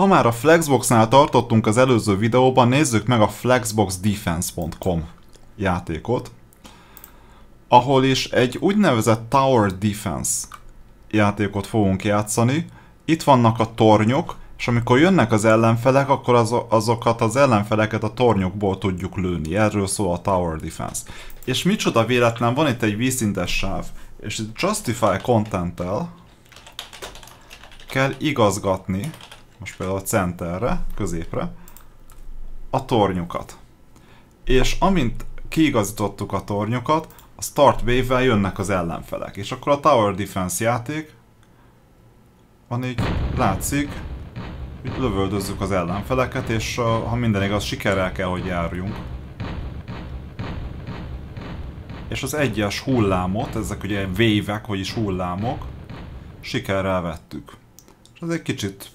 Ha már a Flexboxnál tartottunk az előző videóban, nézzük meg a flexboxdefense.com játékot, ahol is egy úgynevezett Tower Defense játékot fogunk játszani. Itt vannak a tornyok, és amikor jönnek az ellenfelek, akkor az, azokat az ellenfeleket a tornyokból tudjuk lőni. Erről szól a Tower Defense. És micsoda véletlen, van itt egy vízszintes sáv, és Justify Content-tel kell igazgatni, most például a centerre, középre, a tornyokat. És amint kiigazítottuk a tornyokat, a Start Wave-vel jönnek az ellenfelek. És akkor a Tower Defense játék van így, látszik, hogy lövöldözzük az ellenfeleket, és ha minden igaz, sikerrel kell, hogy járjunk. És az egyes hullámot, ezek ugye vévek, vagyis hullámok, sikerrel vettük. És ez egy kicsit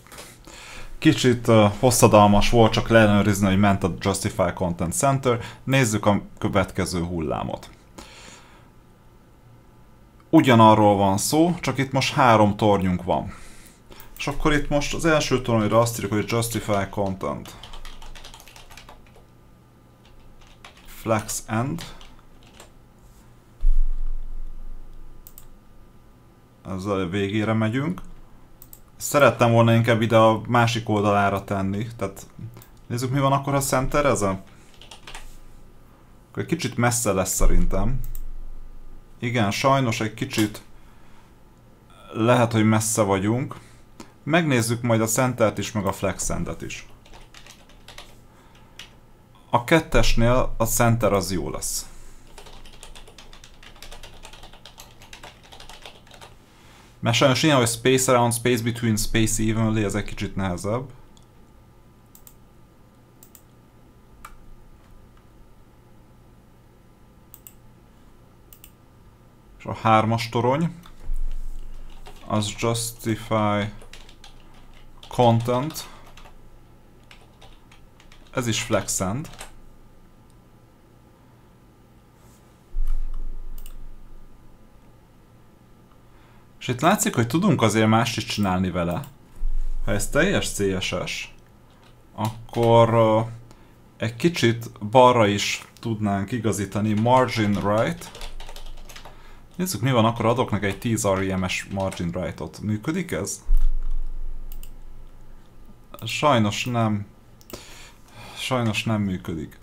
kicsit uh, hosszadalmas volt, csak leellenőrizni, hogy ment a Justify Content Center. Nézzük a következő hullámot. Ugyanarról van szó, csak itt most három tornyunk van. És akkor itt most az első toronyra azt írjuk, hogy Justify Content. Flex End. Ezzel a végére megyünk. Szerettem volna inkább ide a másik oldalára tenni, tehát nézzük mi van akkor a center ezen. Akkor egy kicsit messze lesz szerintem. Igen, sajnos egy kicsit lehet, hogy messze vagyunk. Megnézzük majd a centert is, meg a flexendet is. A kettesnél a center az jó lesz. Mert sajnos ilyen, hogy space around, space between, space evenly, ez egy kicsit nehezebb. És a hármas torony, az justify content, ez is flexend. És itt látszik, hogy tudunk azért mást is csinálni vele. Ha ez teljes CSS, akkor uh, egy kicsit balra is tudnánk igazítani margin right. Nézzük mi van, akkor adok neki egy 10 REMS margin right-ot. Működik ez? Sajnos nem. Sajnos nem működik.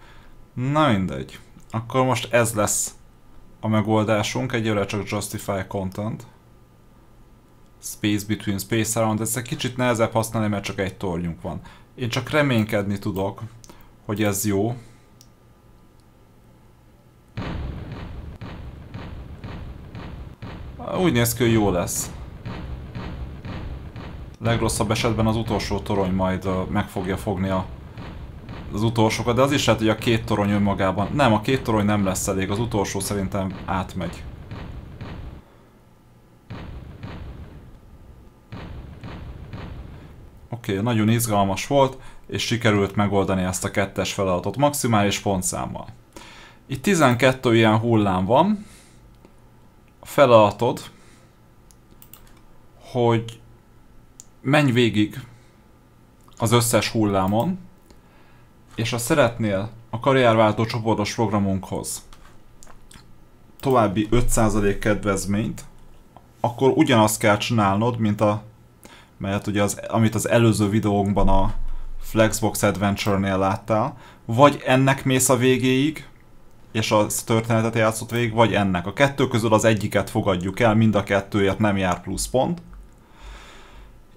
Na mindegy. Akkor most ez lesz a megoldásunk, egyelőre csak Justify Content. Space Between, Space Around, ez egy kicsit nehezebb használni, mert csak egy tornyunk van. Én csak reménykedni tudok, hogy ez jó. Úgy néz ki, hogy jó lesz. Legrosszabb esetben az utolsó torony majd meg fogja fogni a, az utolsókat, de az is lehet, hogy a két torony önmagában... Nem, a két torony nem lesz elég, az utolsó szerintem átmegy. Oké, okay, nagyon izgalmas volt, és sikerült megoldani ezt a kettes feladatot maximális pontszámmal. Itt 12 ilyen hullám van. A feladatod, hogy menj végig az összes hullámon, és ha szeretnél a karrierváltó csoportos programunkhoz további 5% kedvezményt, akkor ugyanazt kell csinálnod, mint a mert ugye az, amit az előző videónkban a Flexbox Adventure-nél láttál, vagy ennek mész a végéig, és a történetet játszott végig, vagy ennek. A kettő közül az egyiket fogadjuk el, mind a kettőért nem jár plusz pont.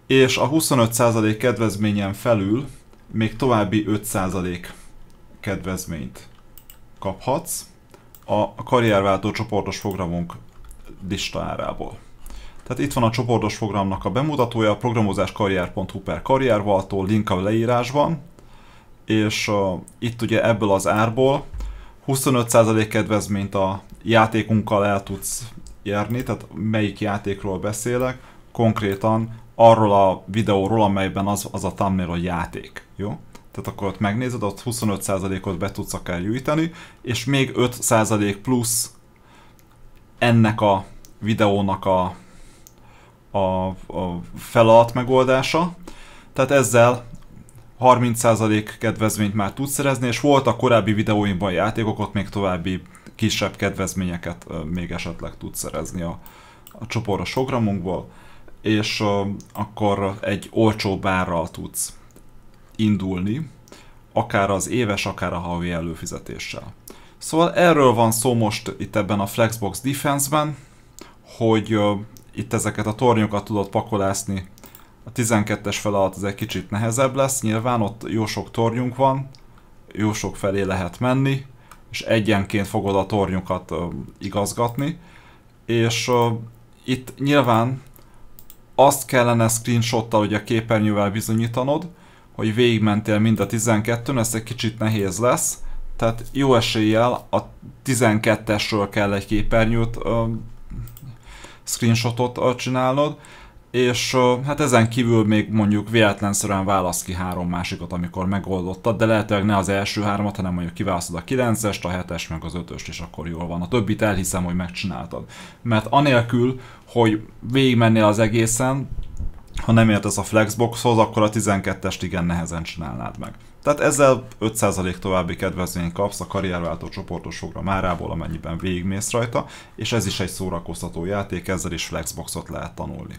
És a 25% kedvezményen felül még további 5% kedvezményt kaphatsz a karrierváltó csoportos programunk listárából. Tehát itt van a csoportos programnak a bemutatója, programozáskarrier.hu per karriervaltó, link a leírásban, és uh, itt ugye ebből az árból 25% kedvezményt a játékunkkal el tudsz érni, tehát melyik játékról beszélek, konkrétan arról a videóról, amelyben az, az a thumbnail a játék, jó? Tehát akkor ott megnézed, ott 25%-ot be tudsz akár gyűjteni, és még 5% plusz ennek a videónak a a, a feladat megoldása. Tehát ezzel 30% kedvezményt már tudsz szerezni, és volt a korábbi videóimban játékok, ott még további kisebb kedvezményeket még esetleg tudsz szerezni a, a csoportos programunkból, és uh, akkor egy olcsó bárral tudsz indulni, akár az éves, akár a havi előfizetéssel. Szóval erről van szó most itt ebben a Flexbox Defense-ben, hogy itt ezeket a tornyokat tudod pakolászni. A 12-es fel alatt ez egy kicsit nehezebb lesz, nyilván ott jó sok tornyunk van, jó sok felé lehet menni, és egyenként fogod a tornyokat igazgatni, és uh, itt nyilván azt kellene screenshottal, ugye a képernyővel bizonyítanod, hogy végigmentél mind a 12-n, ez egy kicsit nehéz lesz, tehát jó eséllyel a 12-esről kell egy képernyőt uh, screenshotot csinálnod, és hát ezen kívül még mondjuk véletlenszerűen válasz ki három másikat, amikor megoldottad, de lehetőleg ne az első háromat, hanem mondjuk kiválasztod a 9-est, a 7-est, meg az 5-öst, és akkor jól van. A többit elhiszem, hogy megcsináltad. Mert anélkül, hogy végigmennél az egészen, ha nem értesz a Flexboxhoz, akkor a 12-est igen nehezen csinálnád meg. Tehát ezzel 5% további kedvezményt kapsz a karrierváltó csoportos márából, amennyiben végigmész rajta, és ez is egy szórakoztató játék, ezzel is Flexboxot lehet tanulni.